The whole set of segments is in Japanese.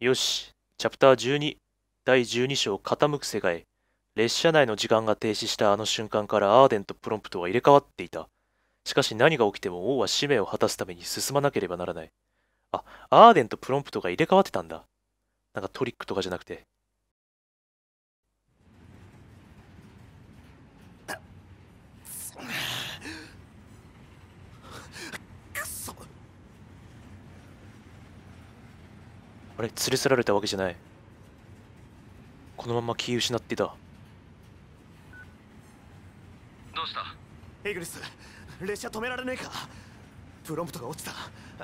よし、チャプター12、第12章傾く世界。列車内の時間が停止したあの瞬間からアーデンとプロンプトは入れ替わっていた。しかし何が起きても王は使命を果たすために進まなければならない。あ、アーデンとプロンプトが入れ替わってたんだ。なんかトリックとかじゃなくて。あれ連れ去られたわけじゃない。このまま気失ってた。どうした？エグリス列車止められねえか？プロンプトが落ちた。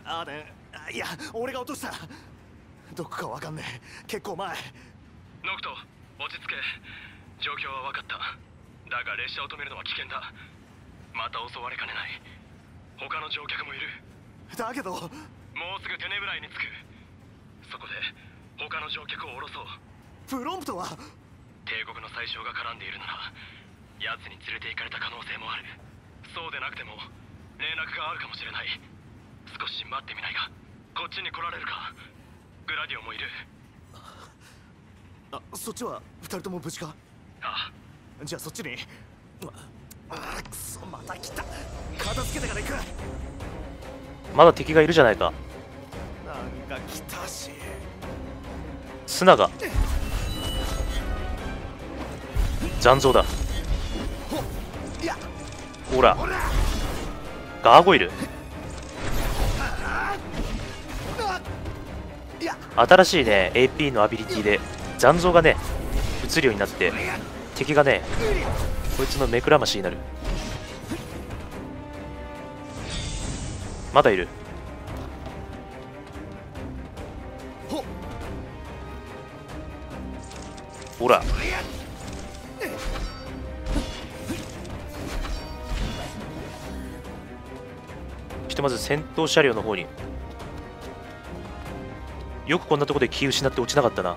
アーデンいや俺が落とした。どこかわかんねえ。結構前。ノクト落ち着け。状況は分かった。だが列車を止めるのは危険だ。また襲われかねない。他の乗客もいる。だけど。もうすぐテネブライに着くそこで他の乗客を降ろそう。プロンプトは？帝国の宰相が絡んでいるなら奴に連れて行かれた可能性もある。そうでなくても連絡があるかもしれない。少し待ってみないかこっちに来られるか。グラディオもいる。あそっちは二人とも無事か？ああ。じゃあそっちに。ああくそまた来た。片付けてから行く。まだ敵がいるじゃないかなんか来たし砂が。残像だ。ほらガーゴイル。新しいね AP のアビリティで残像がね映るようになって敵がねこいつの目くらましになる。まだいる。ほら。ひとまず先頭車両の方に。よくこんなとこで気失って落ちなかったな。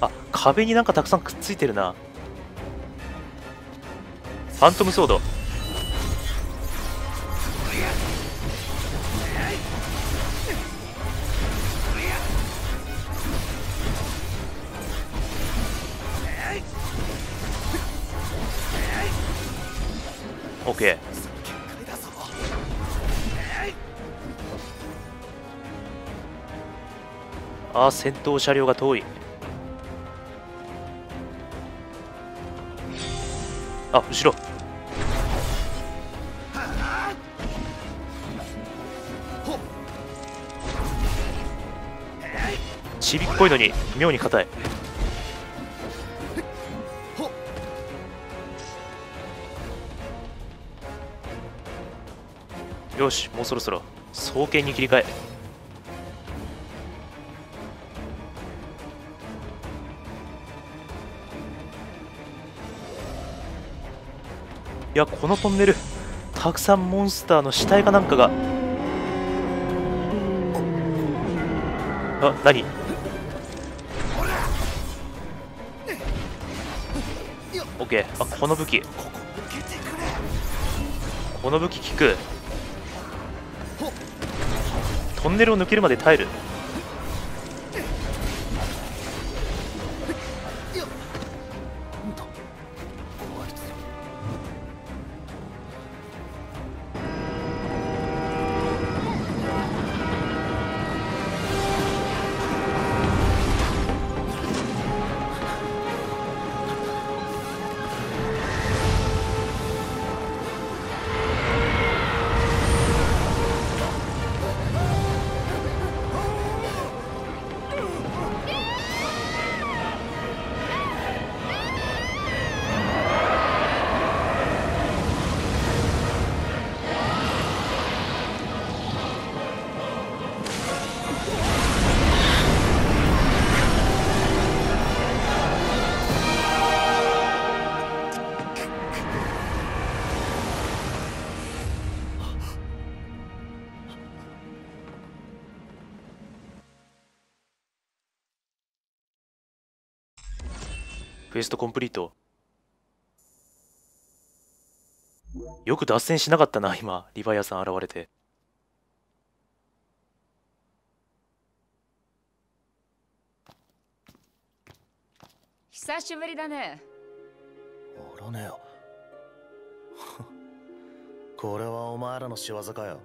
あ壁になんかたくさんくっついてるな。ファントムソード。あ先頭車両が遠いあ後ろ。ちびっこいのに妙に硬い。よしもうそろそろ双剣に切り替え。いやこのトンネルたくさんモンスターの死体かなんかが。あ何？オッケー。あこの武器。この武器効く。トンネルを抜けるまで耐える。クエストコンプリート。よく脱線しなかったな今リヴァイアさん現れて。久しぶりだね。あらねよ。これはお前らの仕業かよ。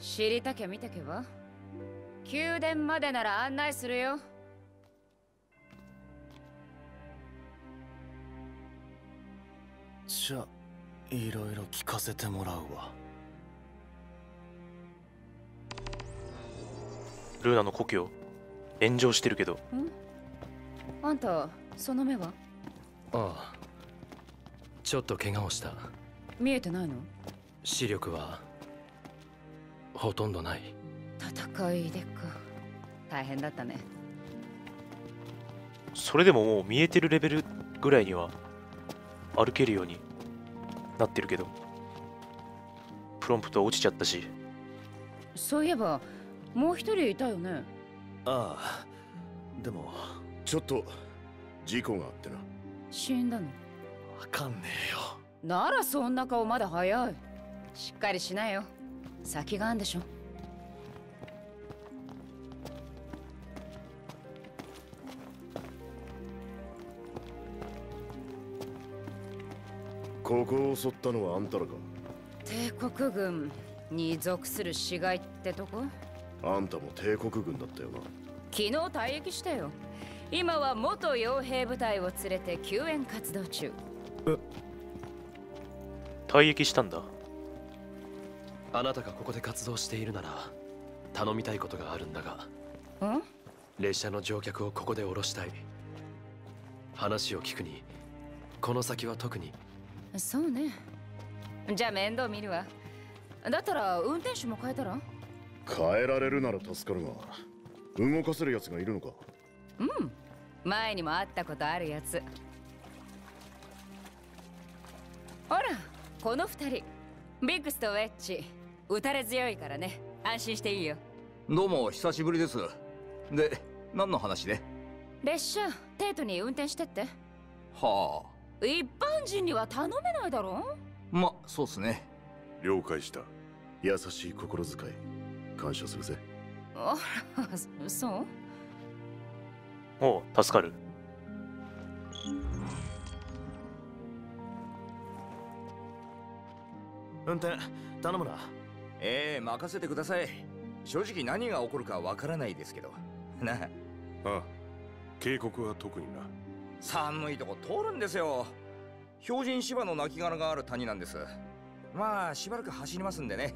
知りたきゃ見たけば宮殿までなら案内するよ。じゃあいろいろ聞かせてもらうわ。ルーナの故郷炎上してるけど。あんたその目は？ああ。ちょっと怪我をした。見えてないの？視力はほとんどない。戦いでか。大変だったね。それでももう見えてるレベルぐらいには歩けるようになってるけど。プロンプトは落ちちゃったし。そういえばもう一人いたよね。ああでもちょっと事故があってな。死んだの？わかんねえよ。ならそんな顔まだ早い。しっかりしなよ。先があんでしょここを襲ったのはあんたらか。帝国軍に属する市街ってとこ？あんたも帝国軍だったよな。昨日退役したよ。今は元傭兵部隊を連れて救援活動中。退役したんだ。あなたがここで活動しているなら頼みたいことがあるんだがん？列車の乗客をここで降ろしたい。話を聞くにこの先は特にそうね。じゃあ面倒見るわ。だったら運転手も変えたら？変えられるなら助かるが動かせる奴がいるのか？うん。前にも会ったことあるやつ。ほらこの二人。ビッグスとウェッジ。打たれ強いからね。安心していいよ。どうも久しぶりです。で何の話で？列車テートに運転してって。はあ一般人には頼めないだろ？まそうっすね。了解した。優しい心遣い。感謝するぜ。あらそう？おう助かる。運転頼むな。ええ任せてください。正直何が起こるかわからないですけど。なあ。ああ警告は特にな寒いとこ通るんですよ。標準芝の亡骸がある谷なんです。まあしばらく走りますんでね。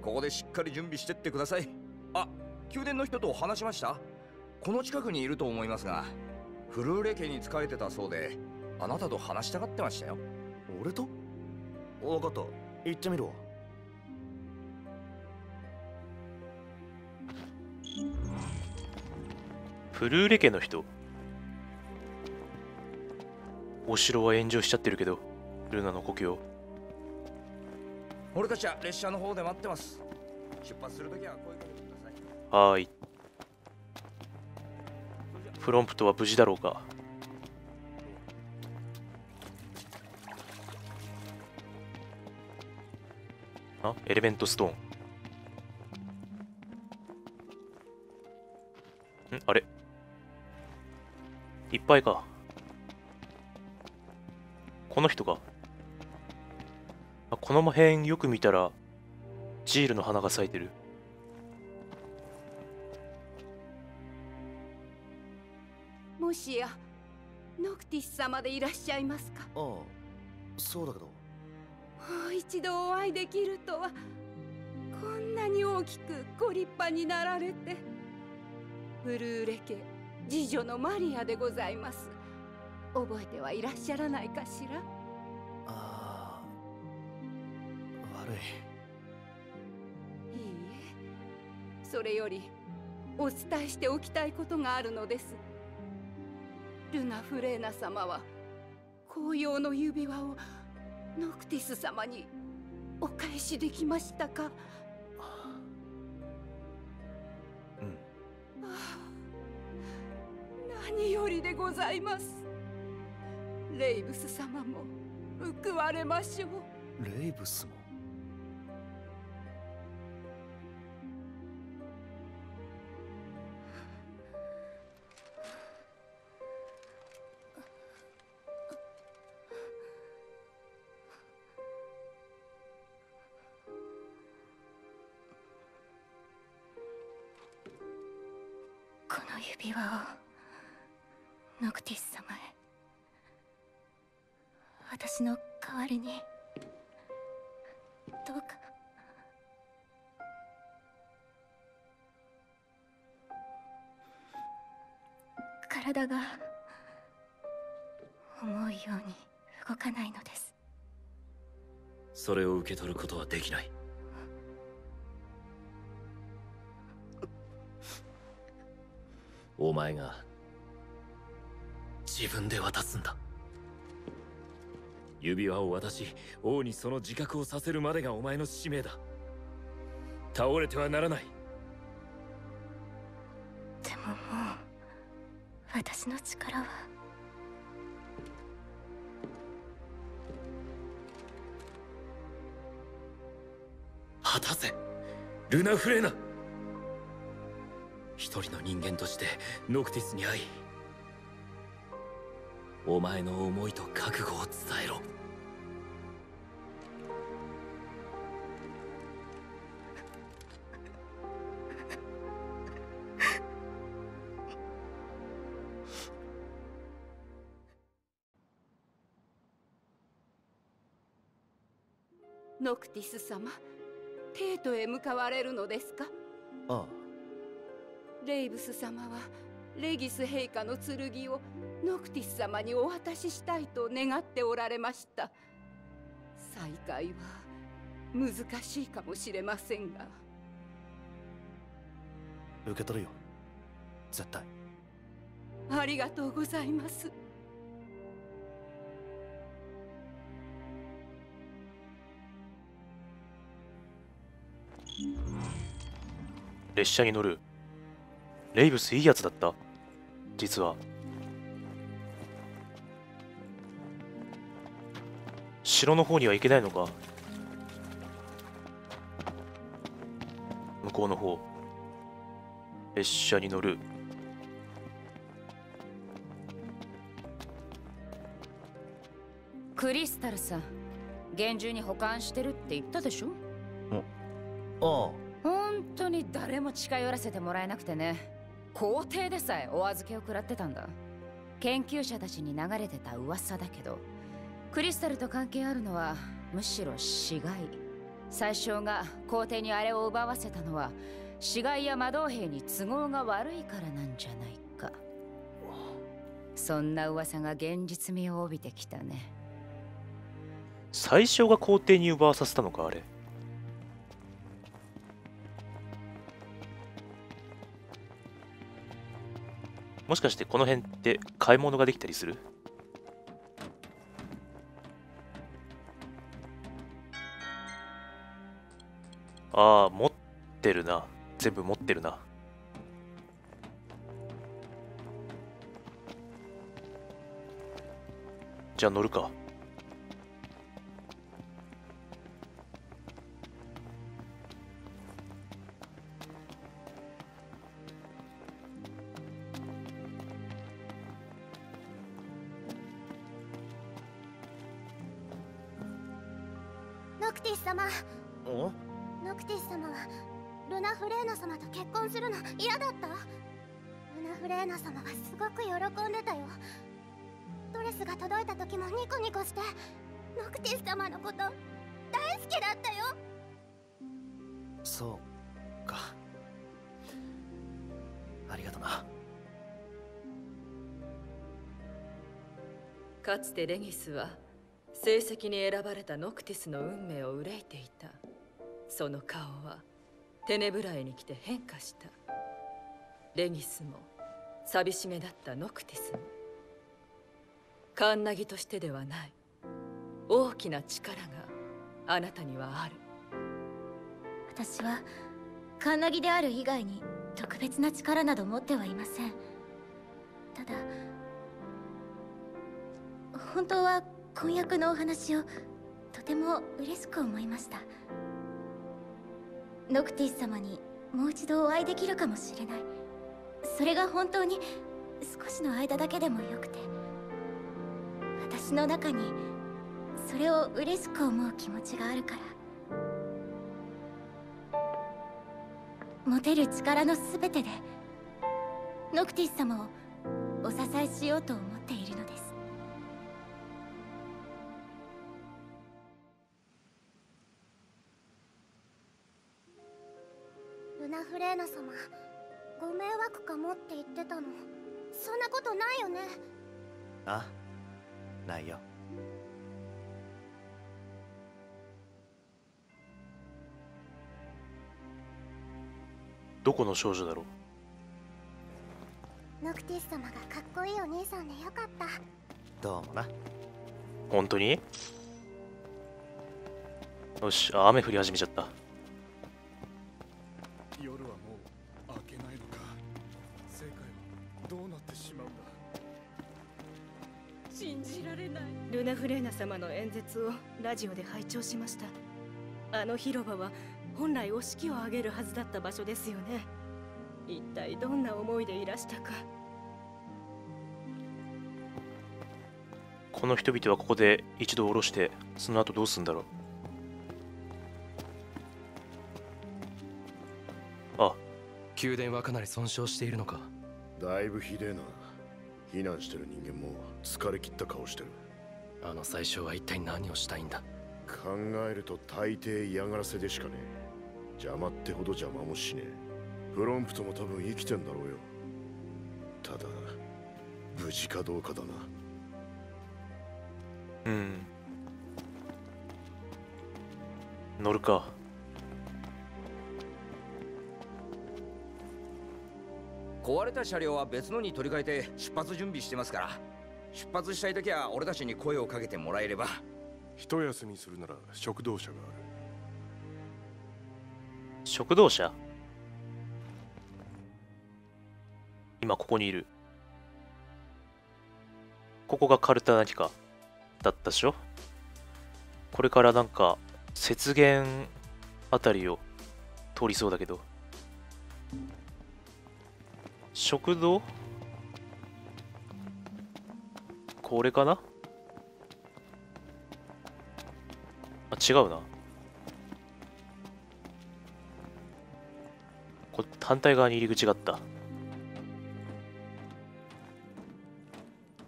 ここでしっかり準備してってください。あ宮殿の人と話しました？この近くにいると思いますがフルーレ家に仕えてたそうであなたと話したがってましたよ。俺と？分かった。行ってみろフルーレ家の人お城は炎上しちゃってるけどルーナの故郷。俺たちは列車の方で待ってます。出発するときは声かけてください。はーい。プロンプトは無事だろうか。あ？エレメントストーン。ん？あれ？いっぱいか。この人かあこの辺よく見たらジールの花が咲いてる。もしやノクティス様でいらっしゃいますか？ああそうだけど。もう一度お会いできるとはこんなに大きくご立派になられてブルーレ家次女のマリアでございます覚えてはいらっしゃらないかしら？ああ悪い。いいえそれよりお伝えしておきたいことがあるのです。ルナ・フレーナ様は紅葉の指輪をノクティス様にお返しできましたか？うん。何よりでございますレイブス様も報われましょう。レイブスも？体が思うように動かないのです。それを受け取ることはできない。お前が自分で渡すんだ。指輪を渡し王にその自覚をさせるまでがお前の使命だ。倒れてはならない。私の力は。果たせルナ・フレーナ。一人の人間としてノクティスに会いお前の思いと覚悟を伝えろ。ノクティス様テートへ向かわれるのですか？ああ。レイブス様はレギス陛下の剣をノクティス様にお渡ししたいと願っておられました。再会は難しいかもしれませんが。受け取るよ。絶対。ありがとうございます列車に乗る。レイブスいいやつだった。実は。城の方には行けないのか。向こうの方。列車に乗る。クリスタルさん厳重に保管してるって言ったでしょ？あ本当に誰も近寄らせてもらえなくてね。皇帝でさえお預けを食らってたんだ。研究者たちに流れてた噂だけど。クリスタルと関係あるのはむしろ死骸。最初が皇帝にあれを奪わせたのは死骸や魔導兵に都合が悪いからなんじゃないか。そんな噂が現実味を帯びてきたね。最初が皇帝に奪わさせたのかあれ。もしかしてこの辺って買い物ができたりする？ああ持ってるな。全部持ってるな。じゃあ乗るか。嫌だった？ルナ・フレーナ様はすごく喜んでたよ。ドレスが届いた時もニコニコしてノクティス様のこと大好きだったよ。そうか。ありがとな。かつてレギスは成績に選ばれたノクティスの運命を憂いていた。その顔はテネブラエに来て変化したレギスも寂しげだったノクティスもカンナギとしてではない大きな力があなたにはある。私はカンナギである以外に特別な力など持ってはいません。ただ本当は婚約のお話をとても嬉しく思いました。ノクティス様にもう一度お会いできるかもしれない。それが本当に少しの間だけでもよくて私の中にそれを嬉しく思う気持ちがあるから持てる力の全てでノクティス様をお支えしようと思っているのです。ルナフレーナ様ご迷惑かもって言ってたの。そんなことないよね。あないよ。どこの少女だろノクティス様がかっこいいお兄さんでよかった。どうもな。本当に？よしあ雨降り始めちゃったルナフレーナ様の演説をラジオで拝聴しました。あの広場は本来お式を挙げるはずだった場所ですよね。一体どんな思いでいらしたか。この人々はここで一度降ろしてその後どうすんだろう。あ。宮殿はかなり損傷しているのか。だいぶひでえな。避難してる人間も疲れ切った顔してるあの最初は一体何をしたいんだ？考えると大抵嫌がらせでしかねえ。邪魔ってほど邪魔もしねえ。プロンプトも多分生きてんだろうよ。ただ無事かどうかだな。うん。乗るか。壊れた車両は別のに取り替えて出発準備してますから出発したい時は俺たちに声をかけてもらえれば。一休みするなら食堂車がある。食堂車？今ここにいる。ここがカルタ何かだったでしょ？これからなんか雪原あたりを通りそうだけど。食堂？これかな？あ違うな。こ反対側に入り口があった。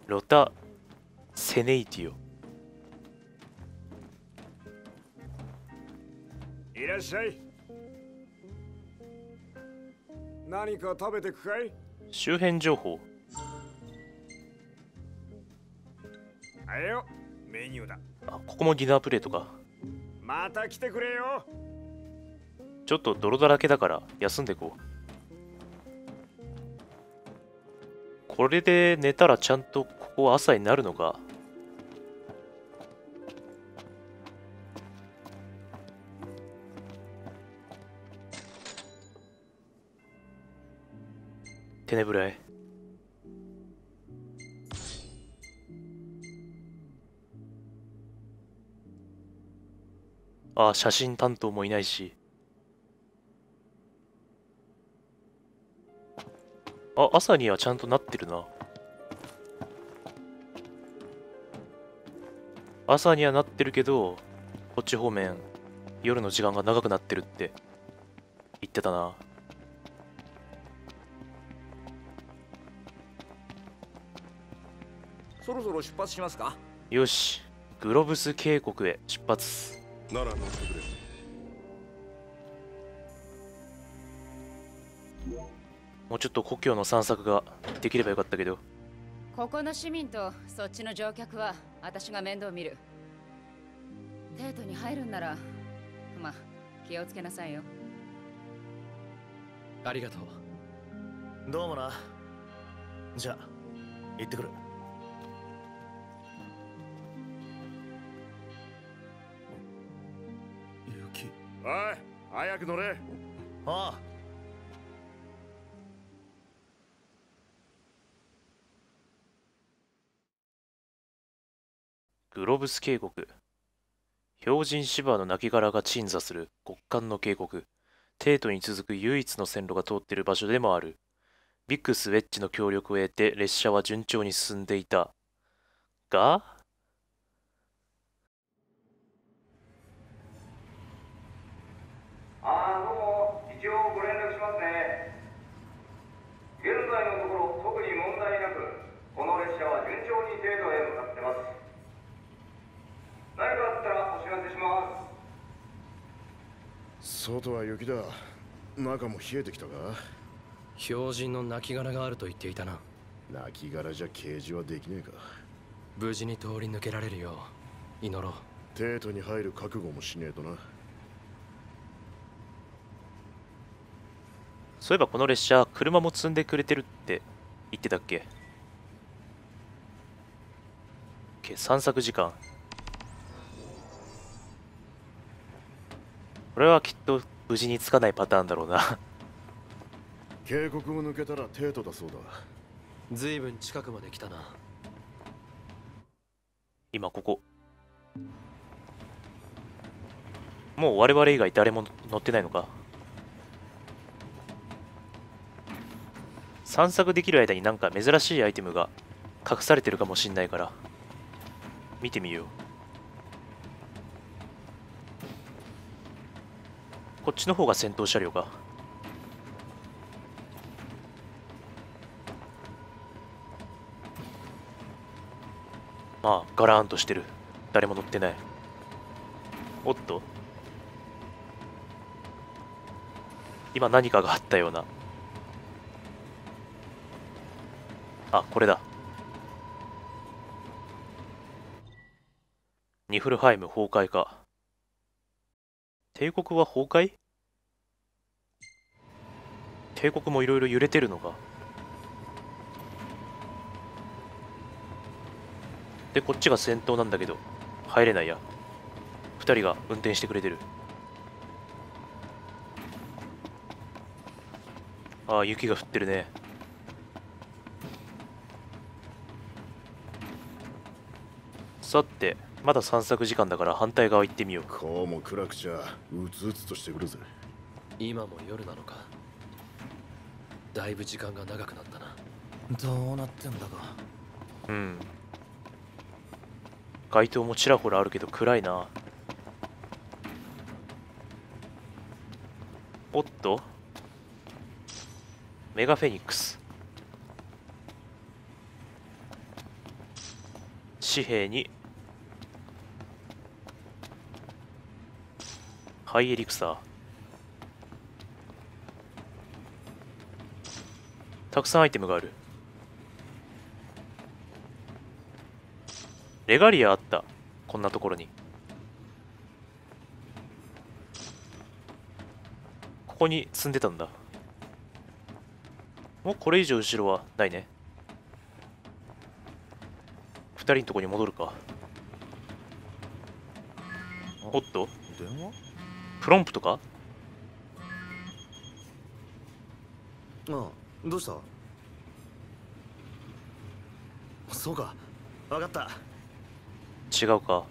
ロタ・セネイティオ。いらっしゃい。何か食べてくかい？周辺情報あれよメニューだ。あここもディナープレートか。また来てくれよ。ちょっと泥だらけだから休んでこう。これで寝たらちゃんとここ朝になるのか。テネブライあ写真担当もいないし。あ朝にはちゃんとなってるな。朝にはなってるけどこっち方面夜の時間が長くなってるって言ってたな。そろそろ出発しますか？よし。グロブス渓谷へ出発なら乗ってくれ。もうちょっと故郷の散策ができればよかったけど。ここの市民とそっちの乗客は私が面倒見る。テートに入るんならまあ気をつけなさいよ。ありがとう。どうもな。じゃあ行ってくるおい早く乗れ。ああ。グロブス渓谷。標準芝の亡骸が鎮座する極寒の渓谷。テートに続く唯一の線路が通っている場所でもある。ビックス・ウェッジの協力を得て列車は順調に進んでいた。がああどうも一応ご連絡しますね。現在のところ特に問題なくこの列車は順調に程度へ向かってます。何かあったらお知らせします。外は雪だ。中も冷えてきたか標準の亡骸があると言っていたな。亡骸じゃ掲示はできねえか。無事に通り抜けられるよう祈ろう。テートに入る覚悟もしねえとなそういえばこの列車車も積んでくれてるって言ってたっけ？け散策時間。これはきっと無事につかないパターンだろうな。渓谷を抜けたらテートだそうだ。随分近くまで来たな。今ここ。もう我々以外誰も乗ってないのか？散策できる間になんか珍しいアイテムが隠されてるかもしんないから。見てみよう。こっちの方が戦闘車両か。まあガラーンとしてる。誰も乗ってない。おっと。今何かがあったような。あこれだ。ニフルハイム崩壊か。帝国は崩壊？帝国もいろいろ揺れてるのか。でこっちが先頭なんだけど入れないや。2人が運転してくれてる。ああ雪が降ってるね。さてまだ散策時間だから反対側行ってみようこうも暗くちゃうつうつとしてくるぜ。今も夜なのか？だいぶ時間が長くなったな。どうなってんだか。うん。街灯もちらほらあるけど暗いな。おっと？メガフェニックス。紙幣にハイエリクサー。たくさんアイテムがある。レガリアあった。こんなところに。ここに積んでたんだ。もうこれ以上後ろはないね。二人のとこに戻るか。おっと。電話？プロンプトか？ああどうした？そうか分かった。違うか